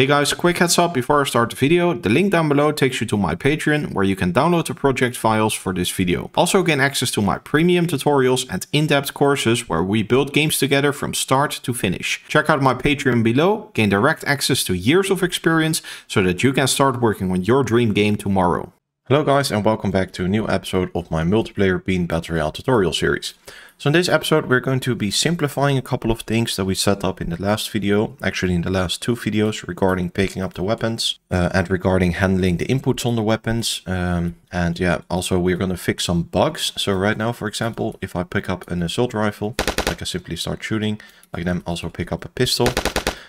Hey guys, quick heads up before I start the video. The link down below takes you to my Patreon where you can download the project files for this video. Also gain access to my premium tutorials and in-depth courses where we build games together from start to finish. Check out my Patreon below, gain direct access to years of experience so that you can start working on your dream game tomorrow. Hello guys and welcome back to a new episode of my multiplayer Bean Battle Royale tutorial series. So in this episode we're going to be simplifying a couple of things that we set up in the last video, actually in the last two videos regarding picking up the weapons uh, and regarding handling the inputs on the weapons. Um, and yeah, also we're going to fix some bugs. So right now, for example, if I pick up an assault rifle, I simply start shooting, I can then also pick up a pistol.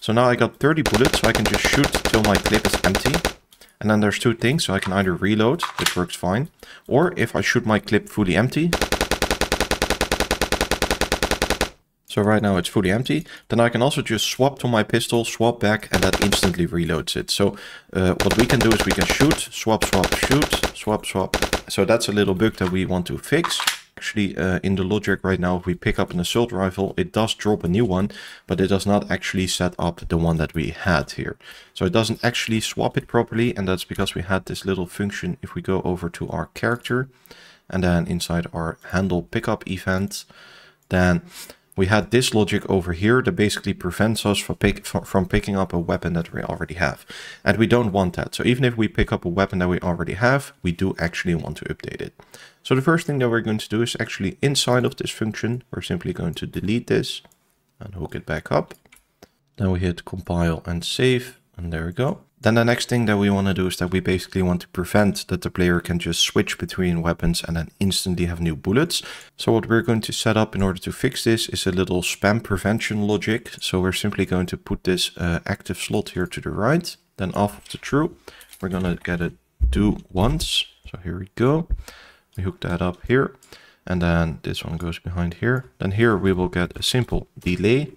So now I got 30 bullets, so I can just shoot till my clip is empty. And then there's two things, so I can either reload, which works fine, or if I shoot my clip fully empty, So right now it's fully empty. Then I can also just swap to my pistol, swap back, and that instantly reloads it. So uh, what we can do is we can shoot, swap, swap, shoot, swap, swap. So that's a little bug that we want to fix. Actually, uh, in the logic right now, if we pick up an assault rifle, it does drop a new one, but it does not actually set up the one that we had here. So it doesn't actually swap it properly, and that's because we had this little function if we go over to our character, and then inside our handle pickup event, then we had this logic over here that basically prevents us from, pick, from picking up a weapon that we already have. And we don't want that. So even if we pick up a weapon that we already have, we do actually want to update it. So the first thing that we're going to do is actually inside of this function, we're simply going to delete this and hook it back up. Then we hit compile and save, and there we go. Then the next thing that we want to do is that we basically want to prevent that the player can just switch between weapons and then instantly have new bullets. So what we're going to set up in order to fix this is a little spam prevention logic. So we're simply going to put this uh, active slot here to the right, then off of the true. We're going to get a do once. So here we go. We hook that up here. And then this one goes behind here. Then here we will get a simple delay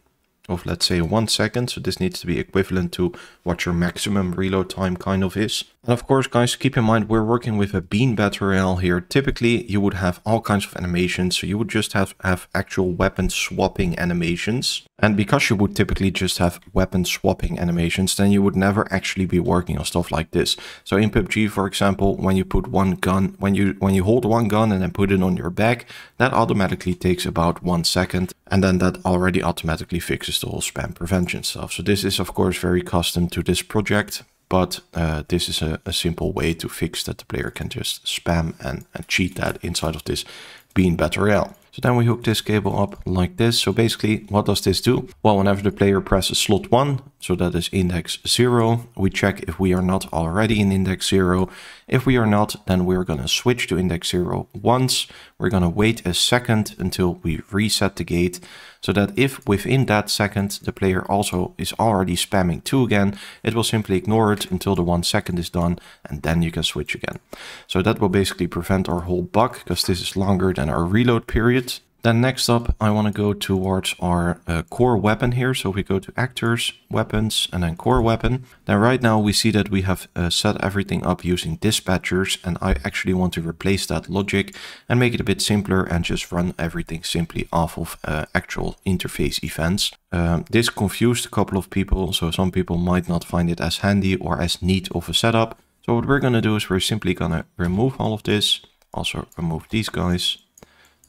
of let's say one second. So this needs to be equivalent to what your maximum reload time kind of is. And of course, guys, keep in mind, we're working with a bean battle here. Typically, you would have all kinds of animations. So you would just have, have actual weapon swapping animations. And because you would typically just have weapon swapping animations, then you would never actually be working on stuff like this. So in PUBG, for example, when you put one gun, when you when you hold one gun and then put it on your back, that automatically takes about one second. And then that already automatically fixes the whole spam prevention stuff. So this is, of course, very custom to this project. But uh, this is a, a, simple way to fix that the player can just spam and, and cheat that inside of this Bean Battle Royale. So then we hook this cable up like this. So basically, what does this do? Well, whenever the player presses slot 1, so that is index 0, we check if we are not already in index 0. If we are not, then we're going to switch to index 0 once. We're going to wait a second until we reset the gate. So that if within that second the player also is already spamming 2 again, it will simply ignore it until the 1 second is done and then you can switch again. So that will basically prevent our whole bug because this is longer than our reload period then next up, I want to go towards our uh, core weapon here. So we go to actors, weapons, and then core weapon. Then right now we see that we have uh, set everything up using dispatchers. And I actually want to replace that logic and make it a bit simpler and just run everything simply off of uh, actual interface events. Um, this confused a couple of people. So some people might not find it as handy or as neat of a setup. So what we're going to do is we're simply going to remove all of this. Also remove these guys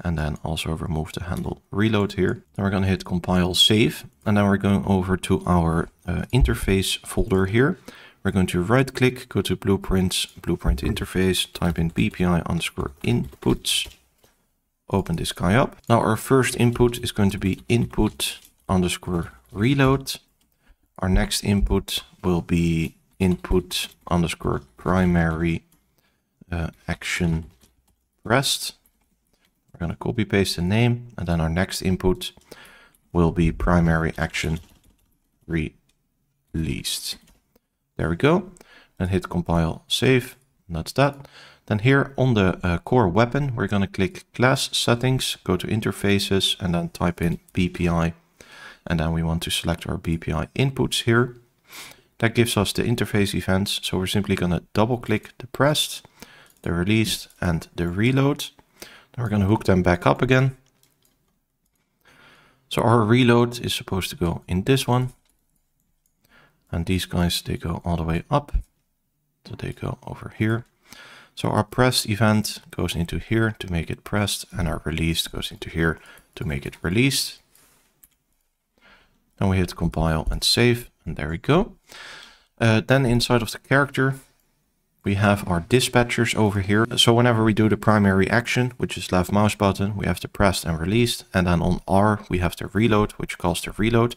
and then also remove the handle reload here. Then we're going to hit compile save and then we're going over to our uh, interface folder here. We're going to right click, go to blueprints, blueprint interface, type in bpi underscore inputs, open this guy up. Now our first input is going to be input underscore reload. Our next input will be input underscore primary uh, action rest we're going to copy paste the name and then our next input will be primary action released. There we go. Then hit compile save. And that's that. Then here on the uh, core weapon, we're going to click class settings, go to interfaces and then type in BPI. And then we want to select our BPI inputs here. That gives us the interface events. So we're simply going to double click the pressed, the released and the reload. Then we're going to hook them back up again. So our reload is supposed to go in this one. And these guys, they go all the way up. So they go over here. So our pressed event goes into here to make it pressed and our released goes into here to make it released. Then we hit compile and save and there we go. Uh, then inside of the character, we have our dispatchers over here. So whenever we do the primary action, which is left mouse button, we have to press and release. And then on R, we have the reload, which calls the reload.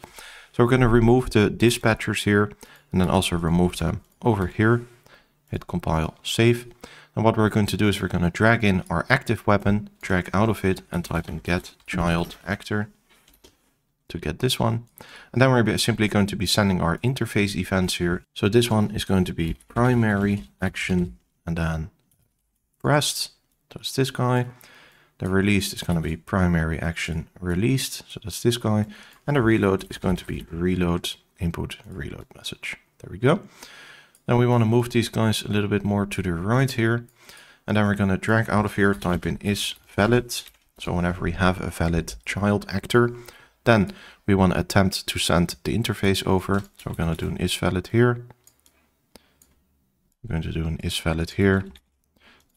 So we're going to remove the dispatchers here and then also remove them over here. Hit compile, save. And what we're going to do is we're going to drag in our active weapon, drag out of it and type in get child actor to get this one. And then we're simply going to be sending our interface events here. So this one is going to be primary action and then pressed. So it's this guy. The released is going to be primary action released. So that's this guy. And the reload is going to be reload input reload message. There we go. Then we want to move these guys a little bit more to the right here. And then we're going to drag out of here, type in is valid. So whenever we have a valid child actor, then we want to attempt to send the interface over. So we're going to do an is valid here. We're going to do an is valid here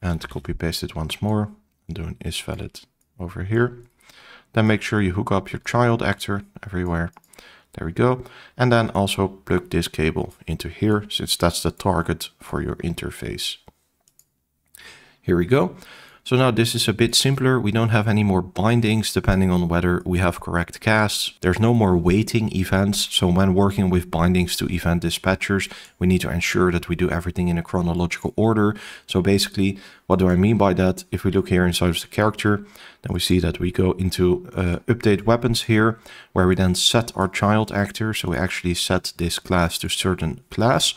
and copy paste it once more and do an is valid over here. Then make sure you hook up your child actor everywhere. There we go. And then also plug this cable into here since that's the target for your interface. Here we go. So now this is a bit simpler. We don't have any more bindings depending on whether we have correct casts. There's no more waiting events. So when working with bindings to event dispatchers, we need to ensure that we do everything in a chronological order. So basically, what do I mean by that? If we look here inside of the character, then we see that we go into uh, update weapons here, where we then set our child actor. So we actually set this class to certain class.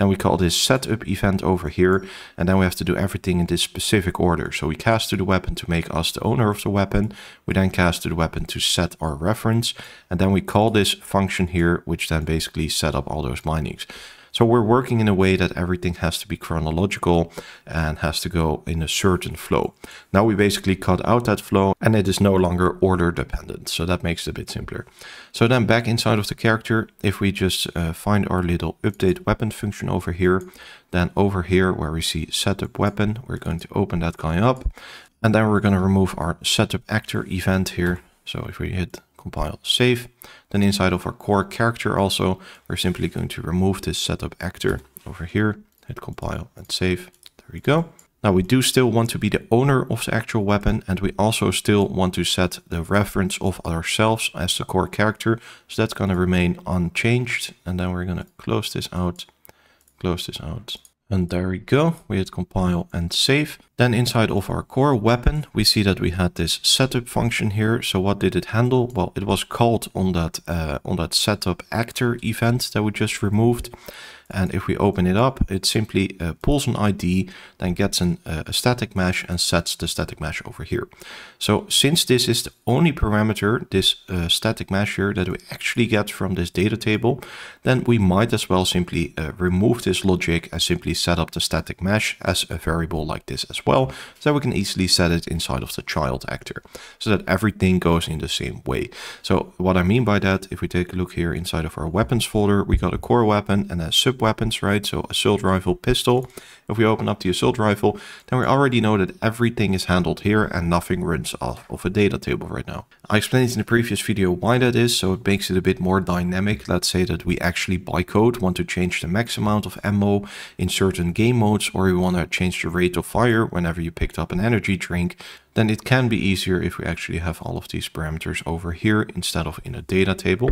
Then we call this setup event over here. And then we have to do everything in this specific order. So we cast to the weapon to make us the owner of the weapon. We then cast to the weapon to set our reference. And then we call this function here, which then basically set up all those bindings. So we're working in a way that everything has to be chronological and has to go in a certain flow. Now we basically cut out that flow and it is no longer order dependent. So that makes it a bit simpler. So then back inside of the character, if we just uh, find our little update weapon function over here, then over here where we see setup weapon, we're going to open that guy up. And then we're going to remove our setup actor event here. So if we hit compile, save. Then inside of our core character also, we're simply going to remove this setup actor over here, hit compile and save. There we go. Now we do still want to be the owner of the actual weapon and we also still want to set the reference of ourselves as the core character. So that's going to remain unchanged. And then we're going to close this out, close this out. And there we go. We hit compile and save. Then inside of our core weapon, we see that we had this setup function here. So what did it handle? Well, it was called on that uh, on that setup actor event that we just removed. And if we open it up, it simply uh, pulls an ID, then gets an, uh, a static mesh and sets the static mesh over here. So since this is the only parameter, this uh, static mesh here that we actually get from this data table, then we might as well simply uh, remove this logic and simply set up the static mesh as a variable like this as well. Well, so we can easily set it inside of the child actor so that everything goes in the same way. So what I mean by that, if we take a look here inside of our weapons folder, we got a core weapon and a sub weapons, right? So a assault rifle, pistol. If we open up the assault rifle, then we already know that everything is handled here and nothing runs off of a data table right now. I explained in the previous video why that is, so it makes it a bit more dynamic. Let's say that we actually by code want to change the max amount of ammo in certain game modes, or we want to change the rate of fire whenever you picked up an energy drink, then it can be easier if we actually have all of these parameters over here instead of in a data table.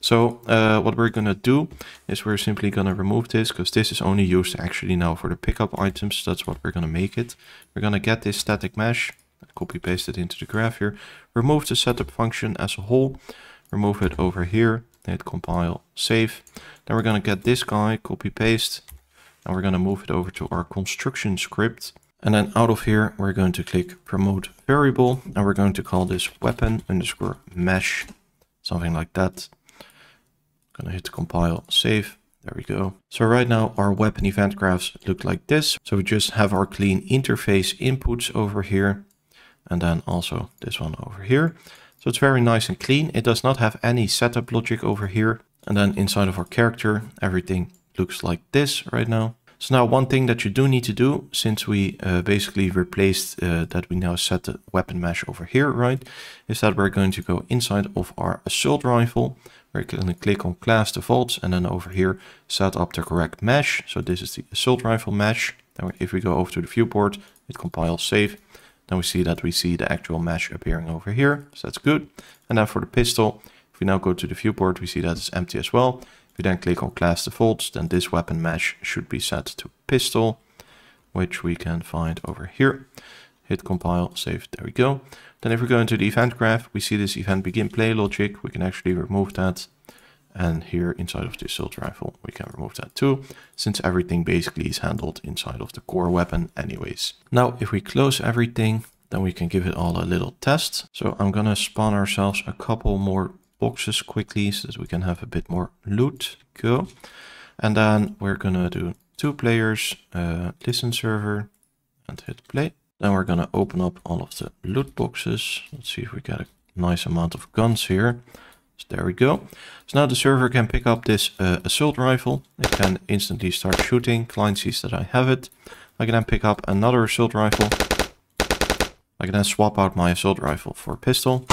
So uh, what we're going to do is we're simply going to remove this because this is only used actually now for the pickup items. That's what we're going to make it. We're going to get this static mesh, copy paste it into the graph here, remove the setup function as a whole, remove it over here, hit compile, save. Then we're going to get this guy, copy paste, and we're going to move it over to our construction script. And then out of here, we're going to click promote variable, and we're going to call this weapon underscore mesh, something like that. Gonna hit compile, save. There we go. So right now our weapon event graphs look like this. So we just have our clean interface inputs over here. And then also this one over here. So it's very nice and clean. It does not have any setup logic over here. And then inside of our character, everything looks like this right now. So now one thing that you do need to do, since we uh, basically replaced uh, that we now set the weapon mesh over here, right, is that we're going to go inside of our assault rifle. We're going to click on class defaults and then over here set up the correct mesh. So this is the assault rifle mesh. Then if we go over to the viewport, it compiles save. Then we see that we see the actual mesh appearing over here. So that's good. And then for the pistol, if we now go to the viewport, we see that it's empty as well. We then click on class defaults, then this weapon mesh should be set to pistol, which we can find over here. Hit compile, save, there we go. Then if we go into the event graph, we see this event begin play logic. We can actually remove that. And here inside of the assault rifle, we can remove that too, since everything basically is handled inside of the core weapon anyways. Now, if we close everything, then we can give it all a little test. So I'm gonna spawn ourselves a couple more boxes quickly so that we can have a bit more loot. Go. And then we're gonna do two players, uh, listen server, and hit play. Then we're gonna open up all of the loot boxes. Let's see if we get a nice amount of guns here. So there we go. So now the server can pick up this uh, assault rifle. It can instantly start shooting. Client sees that I have it. I can then pick up another assault rifle. I can then swap out my assault rifle for a pistol.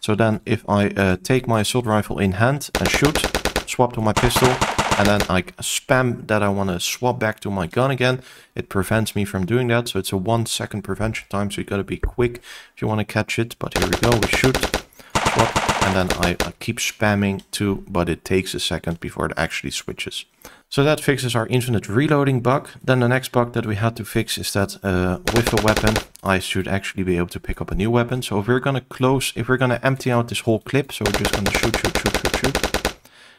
So then if I uh, take my assault rifle in hand and shoot, swap to my pistol, and then I spam that I want to swap back to my gun again, it prevents me from doing that. So it's a one second prevention time, so you got to be quick if you want to catch it. But here we go, we shoot, and then I, I keep spamming too, but it takes a second before it actually switches. So that fixes our infinite reloading bug. Then the next bug that we had to fix is that uh, with a weapon, I should actually be able to pick up a new weapon. So if we're to close, if we're to empty out this whole clip, so we're just to shoot, shoot, shoot, shoot, shoot.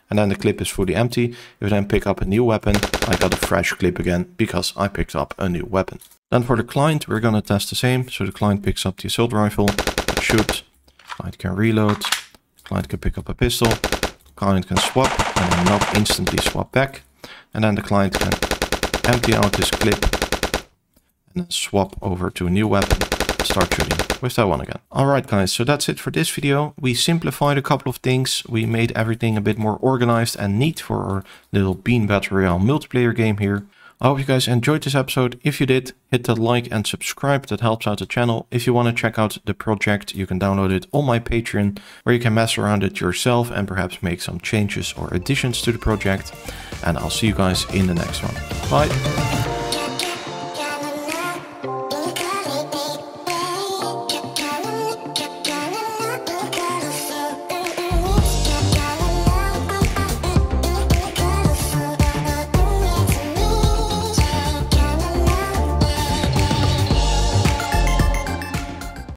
And then the clip is fully empty. If I then pick up a new weapon, I got a fresh clip again because I picked up a new weapon. Then for the client, we're to test the same. So the client picks up the assault rifle, shoot, client can reload, client can pick up a pistol, client can swap and then not instantly swap back. And then the client can empty out this clip and then swap over to a new weapon start shooting with that one again. Alright guys, so that's it for this video. We simplified a couple of things. We made everything a bit more organized and neat for our little Bean Battle Royale multiplayer game here. I hope you guys enjoyed this episode. If you did, hit the like and subscribe. That helps out the channel. If you want to check out the project, you can download it on my Patreon, where you can mess around it yourself and perhaps make some changes or additions to the project. And I'll see you guys in the next one. Bye.